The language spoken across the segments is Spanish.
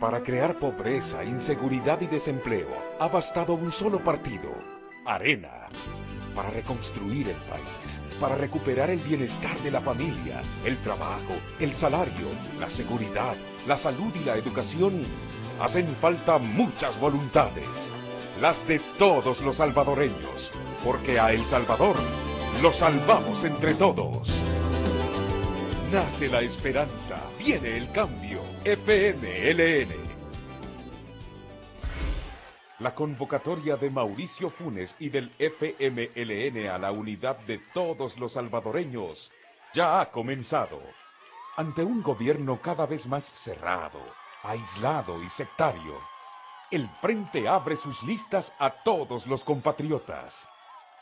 Para crear pobreza, inseguridad y desempleo, ha bastado un solo partido, Arena. Para reconstruir el país, para recuperar el bienestar de la familia, el trabajo, el salario, la seguridad, la salud y la educación, hacen falta muchas voluntades. Las de todos los salvadoreños, porque a El Salvador lo salvamos entre todos. Nace la esperanza, viene el cambio. FMLN. La convocatoria de Mauricio Funes y del FMLN a la unidad de todos los salvadoreños ya ha comenzado. Ante un gobierno cada vez más cerrado, aislado y sectario, el Frente abre sus listas a todos los compatriotas.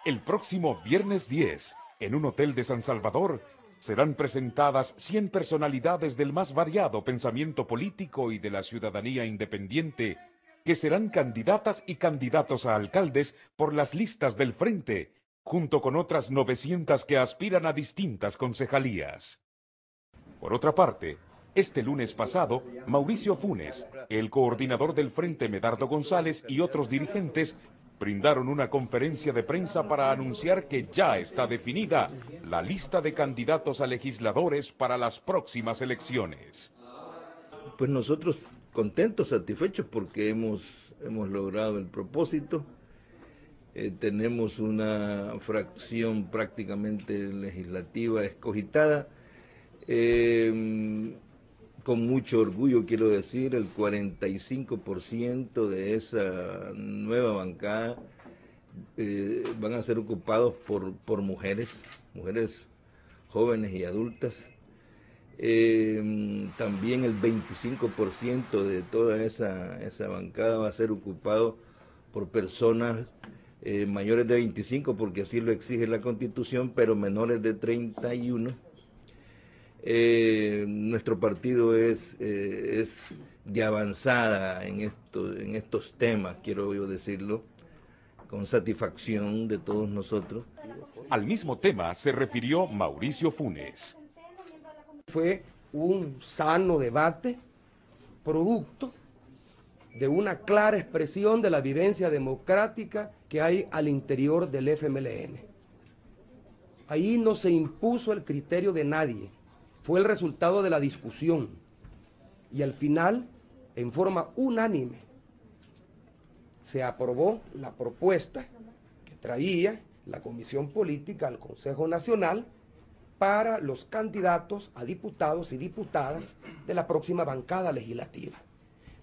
El próximo viernes 10, en un hotel de San Salvador, serán presentadas 100 personalidades del más variado pensamiento político y de la ciudadanía independiente que serán candidatas y candidatos a alcaldes por las listas del Frente, junto con otras 900 que aspiran a distintas concejalías. Por otra parte, este lunes pasado, Mauricio Funes, el coordinador del Frente Medardo González y otros dirigentes brindaron una conferencia de prensa para anunciar que ya está definida la lista de candidatos a legisladores para las próximas elecciones. Pues nosotros contentos, satisfechos porque hemos, hemos logrado el propósito. Eh, tenemos una fracción prácticamente legislativa escogitada. Eh, con mucho orgullo quiero decir, el 45% de esa nueva bancada eh, van a ser ocupados por, por mujeres, mujeres jóvenes y adultas. Eh, también el 25% de toda esa, esa, bancada va a ser ocupado por personas eh, mayores de 25, porque así lo exige la Constitución, pero menores de 31 eh, nuestro partido es, eh, es de avanzada en, esto, en estos temas, quiero yo decirlo, con satisfacción de todos nosotros. Al mismo tema se refirió Mauricio Funes. Fue un sano debate, producto de una clara expresión de la vivencia democrática que hay al interior del FMLN. Ahí no se impuso el criterio de nadie, fue el resultado de la discusión y al final, en forma unánime, se aprobó la propuesta que traía la Comisión Política al Consejo Nacional para los candidatos a diputados y diputadas de la próxima bancada legislativa.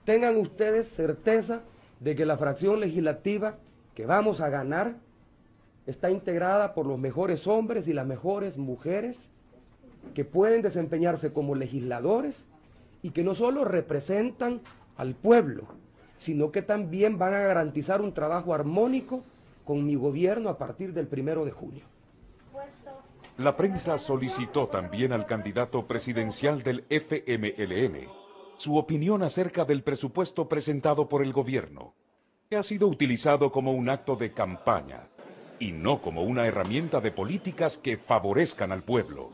Tengan ustedes certeza de que la fracción legislativa que vamos a ganar está integrada por los mejores hombres y las mejores mujeres que pueden desempeñarse como legisladores y que no solo representan al pueblo, sino que también van a garantizar un trabajo armónico con mi gobierno a partir del primero de junio. La prensa solicitó también al candidato presidencial del FMLN su opinión acerca del presupuesto presentado por el gobierno, que ha sido utilizado como un acto de campaña y no como una herramienta de políticas que favorezcan al pueblo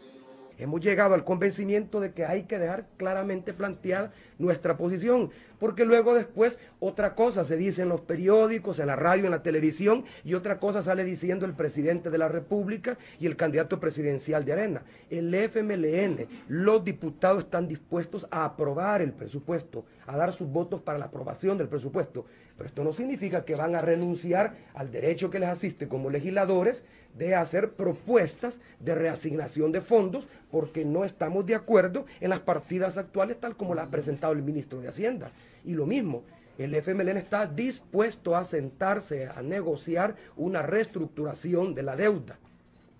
hemos llegado al convencimiento de que hay que dejar claramente planteada nuestra posición, porque luego después otra cosa se dice en los periódicos, en la radio, en la televisión, y otra cosa sale diciendo el presidente de la República y el candidato presidencial de Arena. El FMLN, los diputados están dispuestos a aprobar el presupuesto, a dar sus votos para la aprobación del presupuesto, pero esto no significa que van a renunciar al derecho que les asiste como legisladores de hacer propuestas de reasignación de fondos porque no estamos de acuerdo en las partidas actuales tal como las ha presentado el ministro de Hacienda. Y lo mismo, el FMLN está dispuesto a sentarse a negociar una reestructuración de la deuda.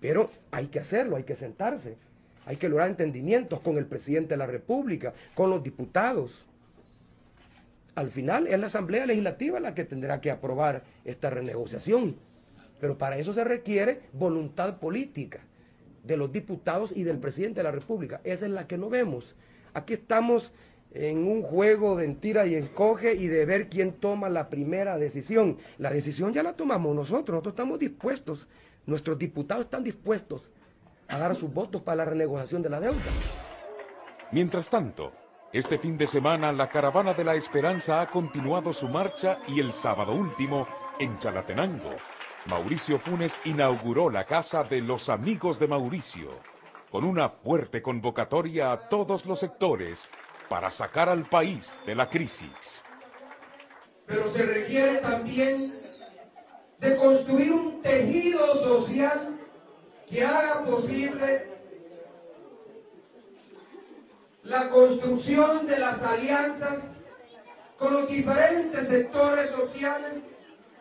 Pero hay que hacerlo, hay que sentarse. Hay que lograr entendimientos con el presidente de la República, con los diputados. Al final es la Asamblea Legislativa la que tendrá que aprobar esta renegociación. Pero para eso se requiere voluntad política de los diputados y del presidente de la República. Esa es la que no vemos. Aquí estamos en un juego de tira y encoge y de ver quién toma la primera decisión. La decisión ya la tomamos nosotros, nosotros estamos dispuestos, nuestros diputados están dispuestos a dar sus votos para la renegociación de la deuda. Mientras tanto, Este fin de semana la Caravana de la Esperanza ha continuado su marcha y el sábado último, en Chalatenango, Mauricio Funes inauguró la Casa de los Amigos de Mauricio, con una fuerte convocatoria a todos los sectores para sacar al país de la crisis. Pero se requiere también de construir un tejido social que haga posible la construcción de las alianzas con los diferentes sectores sociales,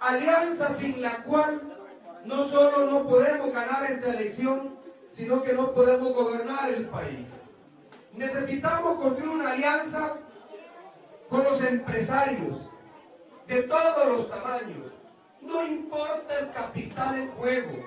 alianza sin la cual no solo no podemos ganar esta elección, sino que no podemos gobernar el país. Necesitamos construir una alianza con los empresarios de todos los tamaños. No importa el capital en juego.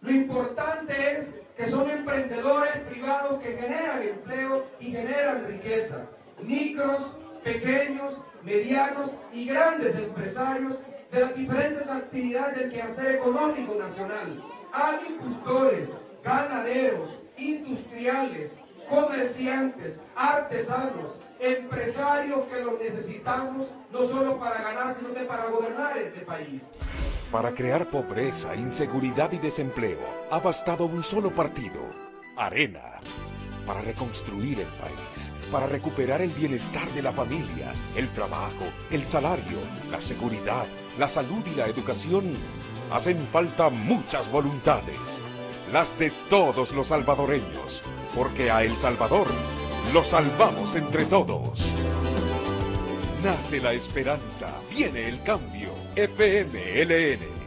Lo importante es que son emprendedores privados que generan empleo y generan riqueza. Micros, pequeños, medianos y grandes empresarios de las diferentes actividades del quehacer económico nacional. Agricultores, ganaderos, industriales, comerciantes, artesanos, empresarios que los necesitamos no solo para ganar, sino que para gobernar este país. Para crear pobreza, inseguridad y desempleo, ha bastado un solo partido, Arena. Para reconstruir el país, para recuperar el bienestar de la familia, el trabajo, el salario, la seguridad, la salud y la educación, hacen falta muchas voluntades, las de todos los salvadoreños, porque a El Salvador lo salvamos entre todos. Nace la esperanza, viene el cambio. FMLN